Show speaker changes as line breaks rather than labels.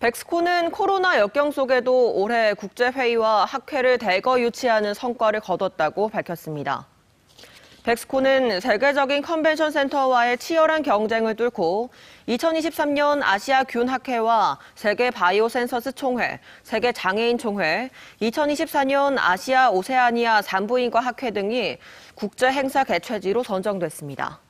벡스코는 코로나 역경 속에도 올해 국제회의와 학회를 대거 유치하는 성과를 거뒀다고 밝혔습니다. 벡스코는 세계적인 컨벤션 센터와의 치열한 경쟁을 뚫고 2023년 아시아 균학회와 세계 Biosensors 총회, 세계 장애인 총회, 2024년 아시아 오세아니아 산부인과 학회 등이 국제 행사 개최지로 선정됐습니다.